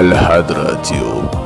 الحضرة. تيوب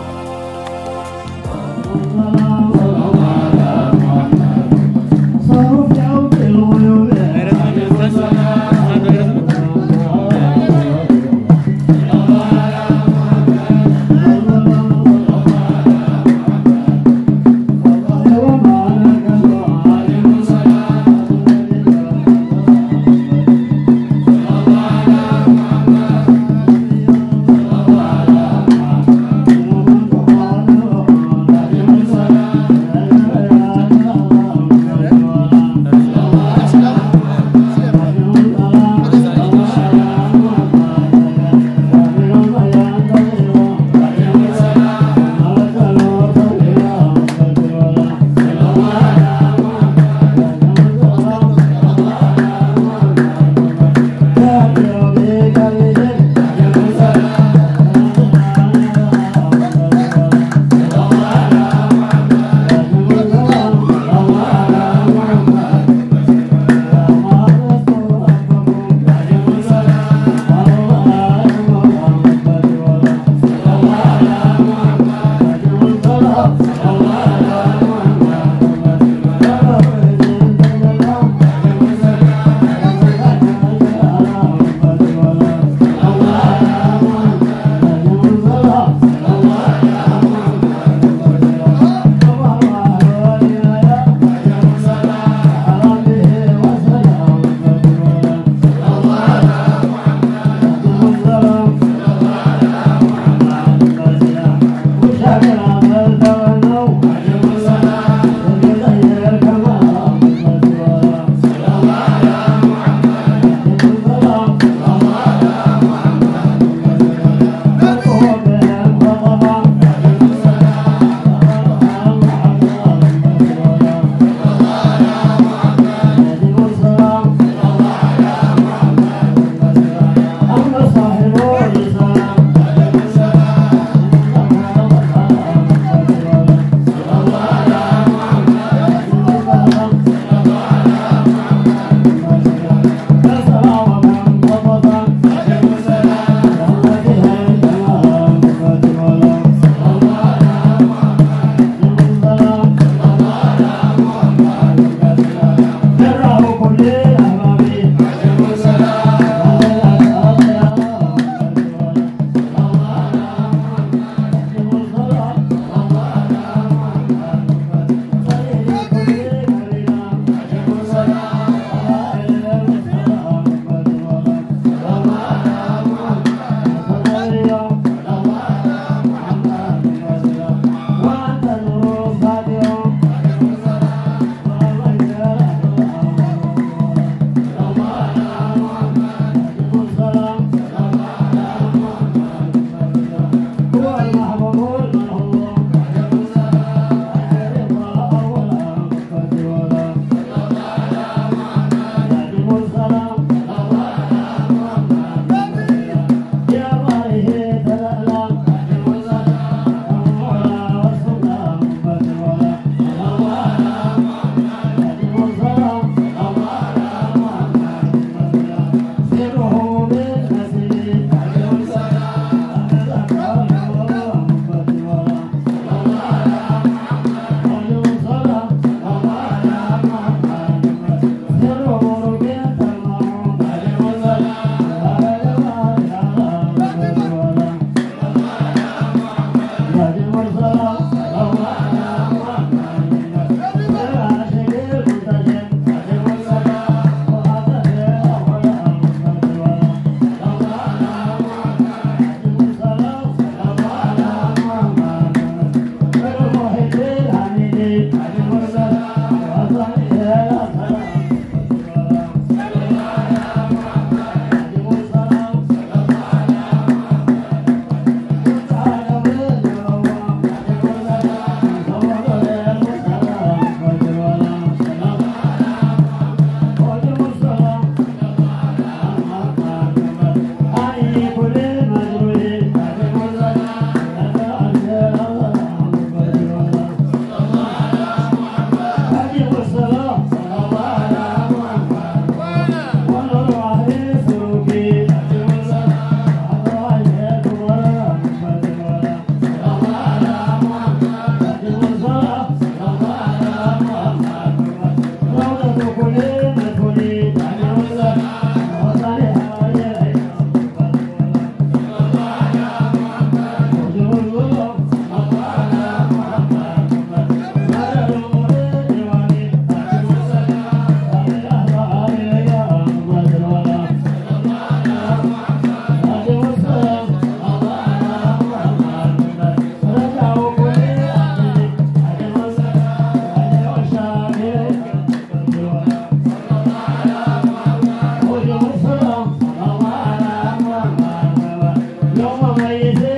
Yeah.